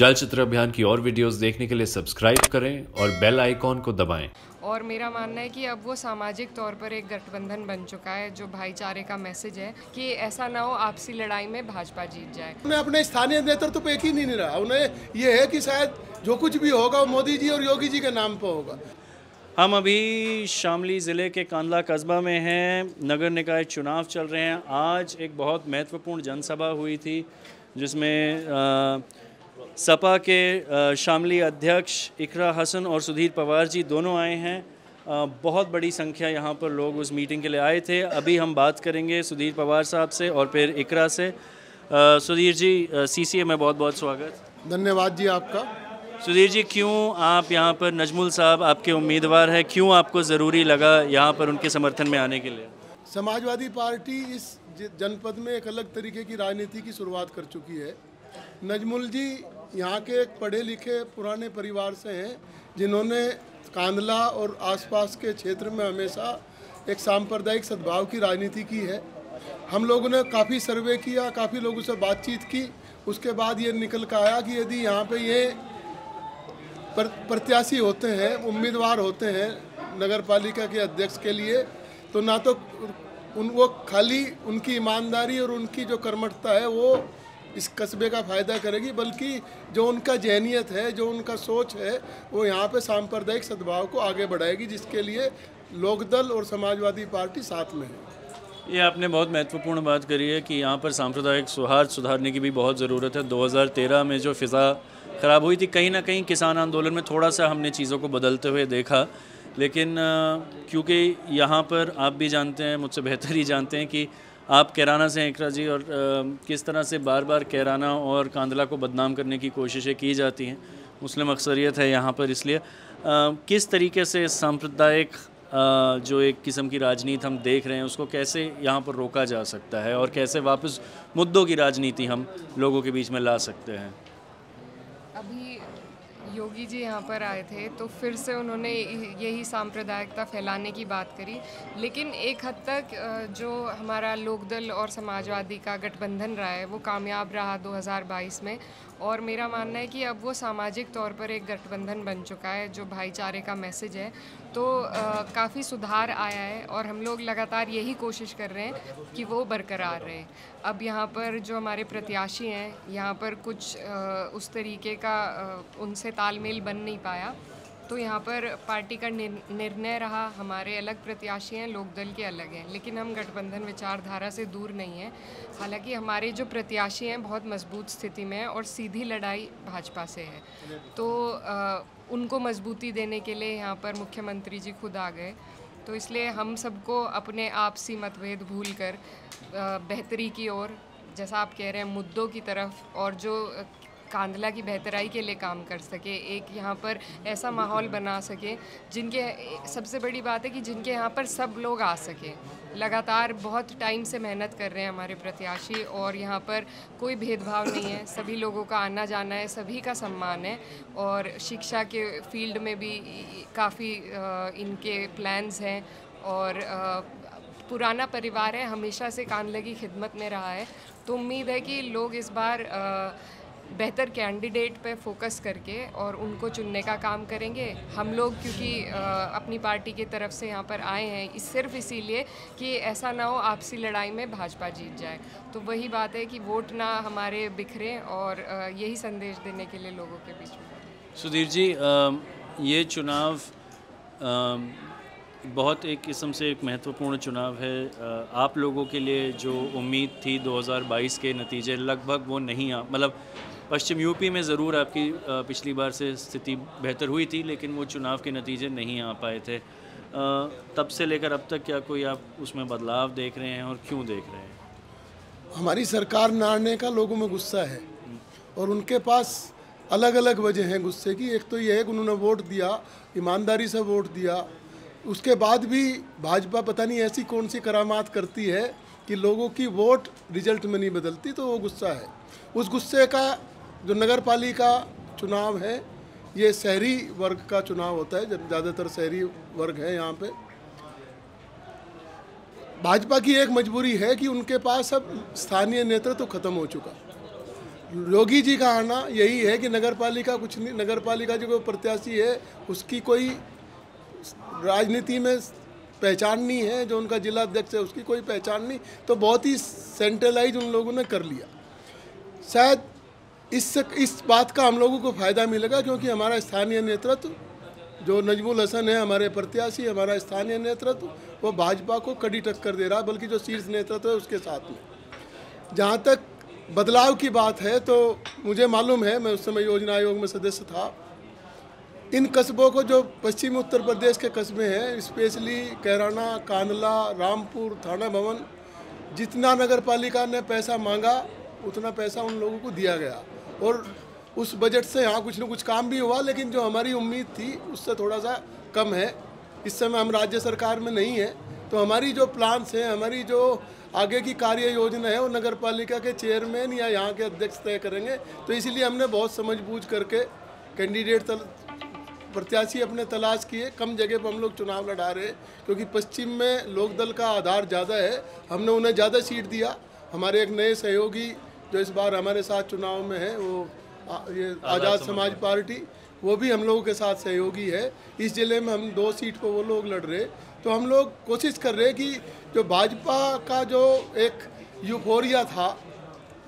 चलचित्र अभियान की और वीडियोस देखने के लिए सब्सक्राइब करें और बेल आइकॉन को दबाएँ। और मेरा मानना है कि अब वो सामाजिक तौर पर एक गठबंधन बन चुका है जो भाईचारे का मैसेज है कि ऐसा ना हो आपसी लड़ाई में भाजपा जीत जाए। उन्हें अपने स्थानीय नेतृत्व पे यकीन ही नहीं रहा। उन्हें ये है कि शायद जो कुछ भी होगा वो मोदी जी और योगी जी के नाम पर होगा। हम अभी शामली ज़िले के कांदला कस्बा में हैं। नगर निकाय चुनाव चल रहे हैं। आज एक बहुत महत्वपूर्ण जनसभा हुई थी जिसमें अ, सपा के शामली अध्यक्ष इकरा हसन और सुधीर पवार जी दोनों आए हैं। बहुत बड़ी संख्या यहाँ पर लोग उस मीटिंग के लिए आए थे। अभी हम बात करेंगे सुधीर पवार साहब से और फिर इकरा से। सुधीर जी सी सी में बहुत बहुत स्वागत। धन्यवाद जी आपका। सुधीर जी क्यों आप यहाँ पर नजमुल साहब आपके उम्मीदवार हैं? क्यों आपको ज़रूरी लगा यहाँ पर उनके समर्थन में आने के लिए? समाजवादी पार्टी इस जनपद में एक अलग तरीके की राजनीति की शुरुआत कर चुकी है। नजमुल जी यहाँ के एक पढ़े लिखे पुराने परिवार से हैं जिन्होंने कांदला और आसपास के क्षेत्र में हमेशा एक सांप्रदायिक सद्भाव की राजनीति की है। हम लोगों ने काफ़ी सर्वे किया काफ़ी लोगों से बातचीत की। उसके बाद ये निकल कर आया कि यदि यहाँ पे ये पर, प्रत्याशी होते हैं उम्मीदवार होते हैं नगर पालिका के अध्यक्ष के लिए तो ना तो उन वो खाली उनकी ईमानदारी और उनकी जो कर्मठता है वो इस कस्बे का फ़ायदा करेगी, बल्कि जो उनका जहनीत है, जो उनका सोच है, वो यहाँ पे सांप्रदायिक सद्भाव को आगे बढ़ाएगी, जिसके लिए लोकदल और समाजवादी पार्टी साथ में है। ये आपने बहुत महत्वपूर्ण बात करी है कि यहाँ पर सांप्रदायिक सौहार्द सुधारने की भी बहुत ज़रूरत है। 2013 में जो फ़िज़ा ख़राब हुई थी, कहीं ना कहीं किसान आंदोलन में थोड़ा सा हमने चीज़ों को बदलते हुए देखा। लेकिन क्योंकि यहाँ पर आप भी जानते हैं, मुझसे बेहतर ही जानते हैं कि आप कैराना से एकरा जी और आ, किस तरह से बार बार कैराना और कांदला को बदनाम करने की कोशिशें की जाती हैं? मुस्लिम अक्सरियत है यहाँ पर इसलिए। आ, किस तरीके से सांप्रदायिक जो एक किस्म की राजनीति हम देख रहे हैं उसको कैसे यहाँ पर रोका जा सकता है? और कैसे वापस मुद्दों की राजनीति हम लोगों के बीच में ला सकते हैं? योगी जी यहाँ पर आए थे तो फिर से उन्होंने यही सांप्रदायिकता फैलाने की बात करी। लेकिन एक हद तक जो हमारा लोकदल और समाजवादी का गठबंधन रहा है, वो कामयाब रहा 2022 में। और मेरा मानना है कि अब वो सामाजिक तौर पर एक गठबंधन बन चुका है जो भाईचारे का मैसेज है। तो काफ़ी सुधार आया है और हम लोग लगातार यही कोशिश कर रहे हैं कि वो बरकरार रहे। अब यहाँ पर जो हमारे प्रत्याशी हैं यहाँ पर कुछ आ, उस तरीके का आ, उनसे तालमेल बन नहीं पाया। तो यहाँ पर पार्टी का निर्णय रहा। हमारे अलग प्रत्याशी हैं लोकदल के अलग हैं। लेकिन हम गठबंधन विचारधारा से दूर नहीं हैं। हालाँकि हमारे जो प्रत्याशी हैं बहुत मज़बूत स्थिति में हैं और सीधी लड़ाई भाजपा से है। तो अ, उनको मजबूती देने के लिए यहाँ पर मुख्यमंत्री जी खुद आ गए। तो इसलिए हम सबको अपने आपसी मतभेद भूल कर बेहतरी की ओर जैसा आप कह रहे हैं मुद्दों की तरफ़ और जो कांदला की बेहतराई के लिए काम कर सके एक यहाँ पर ऐसा माहौल बना सके जिनके सबसे बड़ी बात है कि जिनके यहाँ पर सब लोग आ सकें। लगातार बहुत टाइम से मेहनत कर रहे हैं हमारे प्रत्याशी और यहाँ पर कोई भेदभाव नहीं है। सभी लोगों का आना जाना है सभी का सम्मान है और शिक्षा के फ़ील्ड में भी काफ़ी इनके प्लान्स हैं और पुराना परिवार है हमेशा से कानले की खिदमत में रहा है। तो उम्मीद है कि लोग इस बार अ, बेहतर कैंडिडेट पे फोकस करके और उनको चुनने का काम करेंगे। हम लोग क्योंकि अपनी पार्टी की तरफ़ से यहाँ पर आए हैं, इस सिर्फ़ इसीलिए कि ऐसा ना हो आपसी लड़ाई में भाजपा जीत जाए। तो वही बात है कि वोट ना हमारे बिखरे और यही संदेश देने के लिए लोगों के बीच में। सुधीर जी ये चुनाव बहुत एक किस्म से एक महत्वपूर्ण चुनाव है। आप लोगों के लिए जो उम्मीद थी 2022 के नतीजे, लगभग वो नहीं आ मतलब पश्चिम यूपी में ज़रूर आपकी पिछली बार से स्थिति बेहतर हुई थी, लेकिन वो चुनाव के नतीजे नहीं आ पाए थे। तब से लेकर अब तक क्या कोई आप उसमें बदलाव देख रहे हैं और क्यों देख रहे हैं? हमारी सरकार न आने का लोगों में गुस्सा है और उनके पास अलग अलग वजह हैं गुस्से की। एक तो यह है कि उन्होंने वोट दिया, ईमानदारी से वोट दिया। उसके बाद भी भाजपा पता नहीं ऐसी कौन सी करामात करती है कि लोगों की वोट रिज़ल्ट में नहीं बदलती तो वो गुस्सा है। उस गुस्से का जो नगर पालिका चुनाव है, ये शहरी वर्ग का चुनाव होता है, जब ज़्यादातर शहरी वर्ग है यहाँ पे। भाजपा की एक मजबूरी है कि उनके पास अब स्थानीय नेतृत्व तो खत्म हो चुका। योगी जी का आना यही है कि नगर पालिका कुछ नहीं नगर पालिका जो प्रत्याशी है, उसकी कोई राजनीति में पहचान नहीं है, जो उनका जिला अध्यक्ष है, उसकी कोई पहचान नहीं तो बहुत ही सेंट्रलाइज उन लोगों ने कर लिया। शायद इस इस बात का हम लोगों को फ़ायदा मिलेगा क्योंकि हमारा स्थानीय नेतृत्व, जो नजमुल हसन है, हमारे प्रत्याशी, हमारा स्थानीय नेतृत्व, वो भाजपा को कड़ी टक्कर दे रहा बल्कि जो शीर्ष नेतृत्व है उसके साथ में। जहाँ तक बदलाव की बात है तो मुझे मालूम है, मैं उस समय योजना आयोग में सदस्य था, इन कस्बों को जो पश्चिमी उत्तर प्रदेश के कस्बे हैं, स्पेशली कैराना कांदला, रामपुर, थाना भवन, जितना नगर पालिका ने पैसा मांगा, उतना पैसा उन लोगों को दिया गया। और उस बजट से यहाँ कुछ न कुछ काम भी हुआ, लेकिन जो हमारी उम्मीद थी उससे थोड़ा सा कम है। इस समय हम राज्य सरकार में नहीं है तो हमारी जो प्लान्स हैं, हमारी जो आगे की कार्य योजना है वो नगर पालिका के चेयरमैन या यहाँ के अध्यक्ष तय करेंगे। तो इसीलिए हमने बहुत समझ बूझ करके कैंडिडेट तल, प्रत्याशी अपने तलाश किए। कम जगह पर हम लोग चुनाव लड़ा रहे क्योंकि पश्चिम में लोकदल का आधार ज़्यादा है। हमने उन्हें ज़्यादा सीट दिया। हमारे एक नए सहयोगी जो इस बार हमारे साथ चुनाव में है वो आ, ये आज़ाद समाज पार्टी वो भी हम लोगों के साथ सहयोगी है। इस ज़िले में हम दो सीट पर वो लोग लड़ रहे। तो हम लोग कोशिश कर रहे हैं कि जो भाजपा का जो एक यूफोरिया था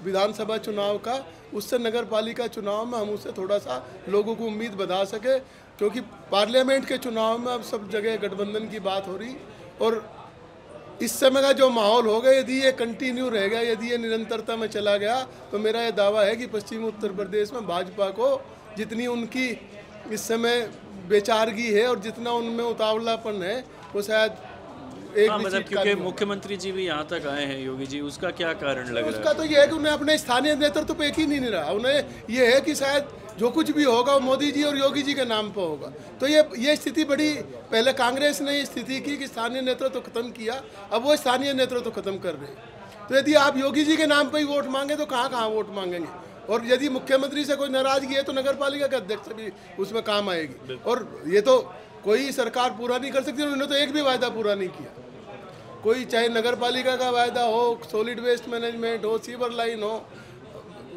विधानसभा चुनाव का उससे नगर पालिका चुनाव में हम उससे थोड़ा सा लोगों को उम्मीद बता सके। क्योंकि पार्लियामेंट के चुनाव में अब सब जगह गठबंधन की बात हो रही और इस समय का जो माहौल होगा यदि ये कंटिन्यू रह गया, यदि ये निरंतरता में चला गया तो मेरा ये दावा है कि पश्चिम उत्तर प्रदेश में भाजपा को जितनी उनकी इस समय बेचारगी है और जितना उनमें उतावलापन है, वो शायद एक हाँ, मतलब क्योंकि मुख्यमंत्री जी भी यहाँ तक आए हैं योगी जी उसका क्या कारण लग रहा है? उसका तो ये है कि उन्हें अपने स्थानीय नेतृत्व पे एक ही नहीं रहा। उन्हें ये है कि शायद जो कुछ भी होगा वो मोदी जी और योगी जी के नाम पर होगा। तो ये ये स्थिति बड़ी पहले कांग्रेस ने ये स्थिति की कि स्थानीय नेतृत्व तो खत्म किया अब वो स्थानीय नेतृत्व तो खत्म कर रहे तो यदि आप योगी जी के नाम पर ही वोट मांगे तो कहाँ कहाँ वोट मांगेंगे? और यदि मुख्यमंत्री से कोई नाराज़गी है तो नगर पालिका के अध्यक्ष भी उसमें काम आएगी। और ये तो कोई सरकार पूरा नहीं कर सकती उन्होंने तो एक भी वायदा पूरा नहीं किया। कोई चाहे नगर पालिका का वायदा हो सॉलिड वेस्ट मैनेजमेंट हो सीवर लाइन हो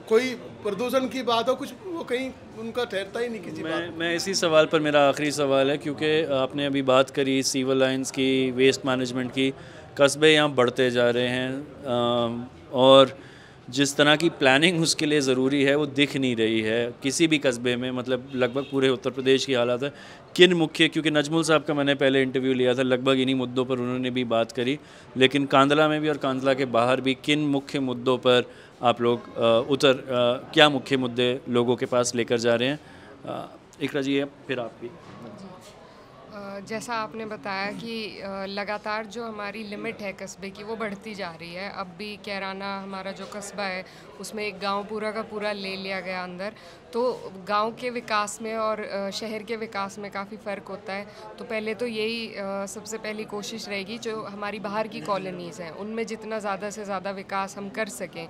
कोई प्रदूषण की बात हो कुछ वो कहीं उनका ठहरता ही नहीं किसी मैं बात मैं इसी सवाल पर मेरा आखिरी सवाल है क्योंकि आपने अभी बात करी सीवर लाइंस की वेस्ट मैनेजमेंट की कस्बे यहाँ बढ़ते जा रहे हैं और जिस तरह की प्लानिंग उसके लिए ज़रूरी है, वो दिख नहीं रही है किसी भी कस्बे में मतलब लगभग पूरे उत्तर प्रदेश की हालत है। किन मुख्य, क्योंकि नजमुल साहब का मैंने पहले इंटरव्यू लिया था, लगभग इन्हीं मुद्दों पर उन्होंने भी बात करी, लेकिन कांदला में भी और कांदला के बाहर भी किन मुख्य मुद्दों पर आप लोग उतर क्या मुख्य मुद्दे लोगों के पास लेकर जा रहे हैं? इकरा जी फिर आप भी। जैसा आपने बताया कि लगातार जो हमारी लिमिट है कस्बे की, वो बढ़ती जा रही है। अब भी कैराना हमारा जो कस्बा है, उसमें एक गाँव पूरा का पूरा ले लिया गया अंदर। तो गाँव के विकास में और शहर के विकास में काफ़ी फ़र्क होता है। तो पहले तो यही सबसे पहली कोशिश रहेगी, जो हमारी बाहर की कॉलोनीज़ हैं, उनमें जितना ज़्यादा से ज़्यादा विकास हम कर सकें।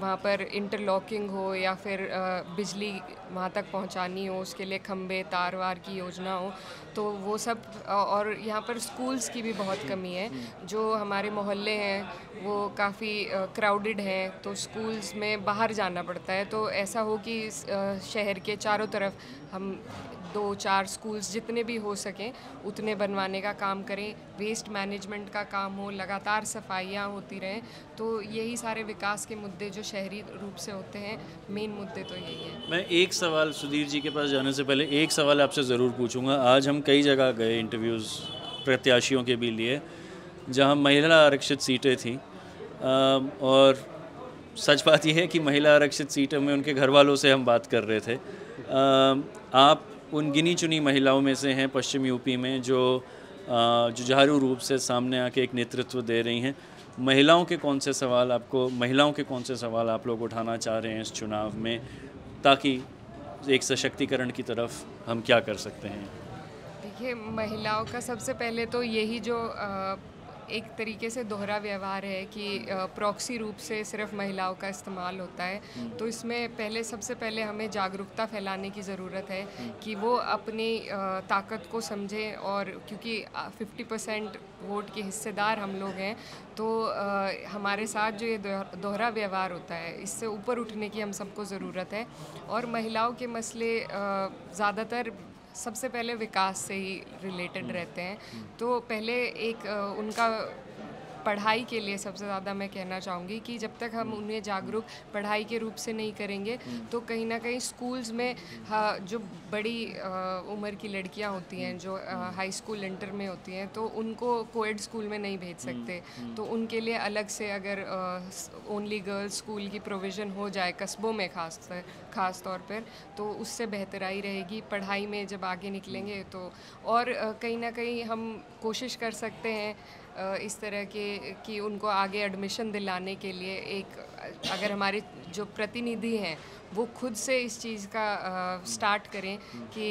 वहाँ पर इंटरलॉकिंग हो या फिर बिजली वहाँ तक पहुँचानी हो, उसके लिए खंभे तार वार की योजना हो तो वो सब, और यहाँ पर स्कूल्स की भी बहुत कमी है। जो हमारे मोहल्ले हैं, वो काफ़ी क्राउडेड हैं तो स्कूल्स में बाहर जाना पड़ता है। तो ऐसा हो कि शहर के चारों तरफ़ हम दो चार स्कूल्स जितने भी हो सकें, उतने बनवाने का काम करें। वेस्ट मैनेजमेंट का काम हो, लगातार सफाइयाँ होती रहें तो यही सारे विकास के मुद्दे जो शहरी रूप से होते हैं मेन मुद्दे तो यही है। मैं एक सवाल सुधीर जी के पास जाने से पहले एक सवाल आपसे ज़रूर पूछूँगा। आज हम कई जगह गए इंटरव्यूज़ प्रत्याशियों के भी लिए, जहाँ महिला आरक्षित सीटें थीं। और सच बात यह है कि महिला आरक्षित सीटों में उनके घर वालों से हम बात कर रहे थे। आप उन गिनी चुनी महिलाओं में से हैं पश्चिम यूपी में जो जुझारू रूप से सामने आके एक नेतृत्व दे रही हैं। महिलाओं के कौन से सवाल आपको, महिलाओं के कौन से सवाल आप लोग उठाना चाह रहे हैं इस चुनाव में, ताकि एक सशक्तिकरण की तरफ़ हम क्या कर सकते हैं? देखिए, महिलाओं का सबसे पहले तो यही जो एक तरीके से दोहरा व्यवहार है कि प्रॉक्सी रूप से सिर्फ़ महिलाओं का इस्तेमाल होता है। तो इसमें पहले सबसे पहले हमें जागरूकता फैलाने की ज़रूरत है कि वो अपनी ताकत को समझें और क्योंकि 50 परसेंट वोट के हिस्सेदार हम लोग हैं तो हमारे साथ जो ये दोहरा व्यवहार होता है इससे ऊपर उठने की हम सबको ज़रूरत है। और महिलाओं के मसले ज़्यादातर सबसे पहले विकास से ही रिलेटेड रहते हैं। तो पहले एक उनका पढ़ाई के लिए सबसे ज़्यादा मैं कहना चाहूँगी कि जब तक हम उन्हें जागरूक पढ़ाई के रूप से नहीं करेंगे तो कहीं ना कहीं स्कूल्स में जो बड़ी उम्र की लड़कियाँ होती हैं जो हाई स्कूल इंटर में होती हैं तो उनको कोएड स्कूल में नहीं भेज सकते। तो उनके लिए अलग से अगर ओनली गर्ल्स स्कूल की प्रोविज़न हो जाए कस्बों में खास खास तौर पर तो उससे बेहतराई रहेगी। पढ़ाई में जब आगे निकलेंगे तो और कहीं ना कहीं हम कोशिश कर सकते हैं इस तरह के, कि उनको आगे एडमिशन दिलाने के लिए एक, अगर हमारे जो प्रतिनिधि हैं, वो खुद से इस चीज़ का स्टार्ट करें कि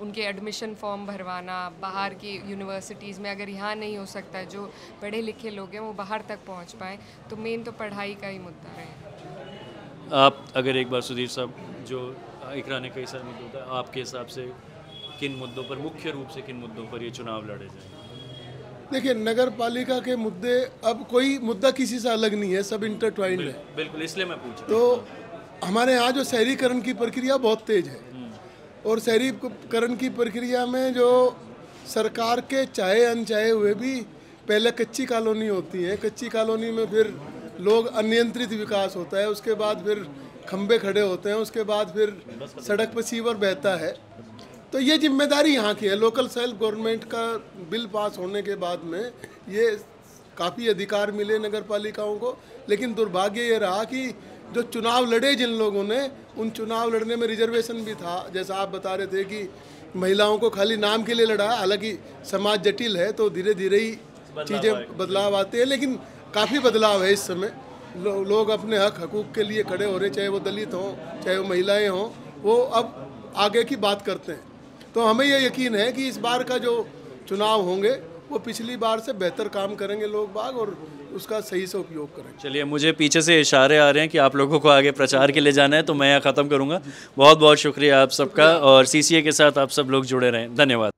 उनके एडमिशन फॉर्म भरवाना, बाहर की यूनिवर्सिटीज़ में अगर यहाँ नहीं हो सकता, जो पढ़े लिखे लोग हैं, वो बाहर तक पहुँच पाएँ तो मेन तो पढ़ाई का ही मुद्दा है आप अगर एक बार सुधीर साहब, जो इकरा ने कई सारे मुद्दों आपके हिसाब से किन मुद्दों पर, मुख्य रूप से किन मुद्दों पर ये चुनाव लड़े जाए देखिए नगर पालिका के मुद्दे अब कोई मुद्दा किसी से अलग नहीं है सब इंटरट्वाइंड है। बिल्कुल इसलिए मैं पूछ तो हमारे यहाँ जो शहरीकरण की प्रक्रिया बहुत तेज है। हम्म। और शहरीकरण की प्रक्रिया में जो सरकार के चाहे अनचाहे हुए भी पहले कच्ची कॉलोनी होती है कच्ची कॉलोनी में फिर लोग अनियंत्रित विकास होता है उसके बाद फिर खंबे खड़े होते हैं उसके बाद फिर सड़क पर सीवर बहता है। तो ये ज़िम्मेदारी यहाँ की है। लोकल सेल्फ गवर्नमेंट का बिल पास होने के बाद में ये काफ़ी अधिकार मिले नगर पालिकाओं को लेकिन दुर्भाग्य ये रहा कि जो चुनाव लड़े जिन लोगों ने उन चुनाव लड़ने में रिजर्वेशन भी था। जैसा आप बता रहे थे कि महिलाओं को खाली नाम के लिए लड़ा हालाँकि समाज जटिल है तो धीरे धीरे ही चीज़ें बदलाव आते हैं लेकिन काफ़ी बदलाव है इस समय। लो, लोग अपने हक हकूक़ के लिए खड़े हो रहे चाहे वो दलित हों चाहे वो महिलाएँ हों वो अब आगे की बात करते हैं। तो हमें ये यकीन है कि इस बार का जो चुनाव होंगे वो पिछली बार से बेहतर काम करेंगे लोग बाग और उसका सही से उपयोग करें चलिए मुझे पीछे से इशारे आ रहे हैं कि आप लोगों को आगे प्रचार के लिए जाना है तो मैं यहाँ ख़त्म करूँगा। बहुत बहुत शुक्रिया आप सबका और सीसीए के साथ आप सब लोग जुड़े रहें। धन्यवाद।